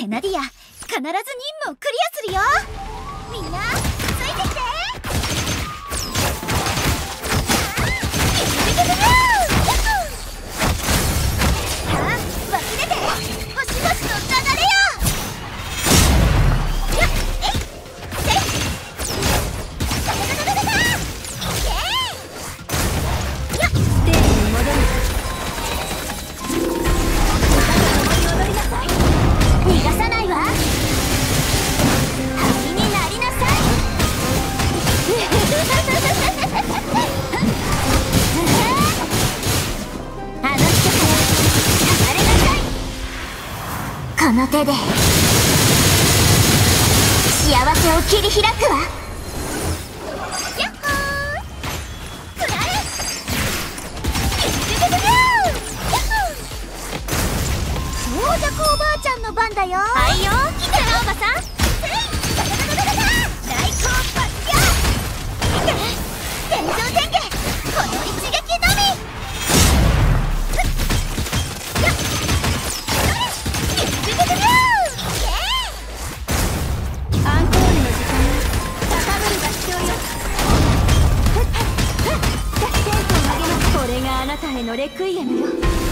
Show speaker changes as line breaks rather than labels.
セナディア必ず任務をクリアするよ。この手で。幸せを切り開くわ。やっほー!くらえ長尺おばあちゃんの番だよはいよ来ておばへのレクイエムよ。